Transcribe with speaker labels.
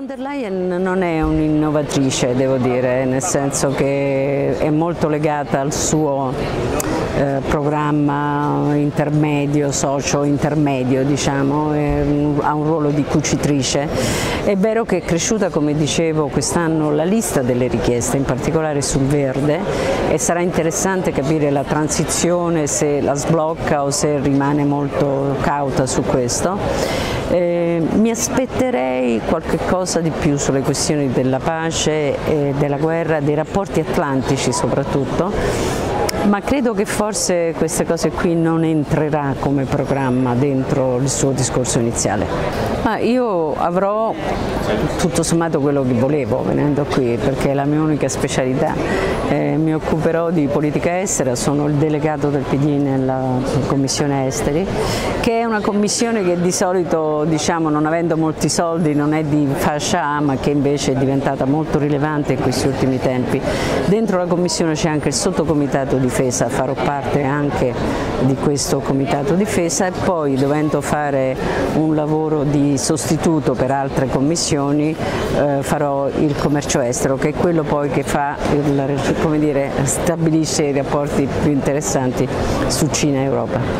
Speaker 1: von der Leyen non è un'innovatrice, devo dire, nel senso che è molto legata al suo eh, programma intermedio, socio intermedio, diciamo, ha un ruolo di cucitrice. È vero che è cresciuta, come dicevo, quest'anno la lista delle richieste, in particolare sul verde, e sarà interessante capire la transizione, se la sblocca o se rimane molto cauta su questo. Eh, mi aspetterei qualche cosa di più sulle questioni della pace, della guerra, dei rapporti atlantici soprattutto, ma credo che forse queste cose qui non entrerà come programma dentro il suo discorso iniziale. Ma io avrò tutto sommato quello che volevo venendo qui perché è la mia unica specialità, eh, mi occuperò di politica estera, sono il delegato del PD nella Commissione Esteri, che è una commissione che di solito diciamo non avendo molti soldi non è di fascia A ma che invece è diventata molto rilevante in questi ultimi tempi. Dentro la commissione c'è anche il sottocomitato difesa, farò parte anche di questo comitato difesa e poi dovendo fare un lavoro di sostituto per altre commissioni eh, farò il commercio estero che è quello poi che fa il, dire, stabilisce i rapporti più interessanti su Cina e Europa.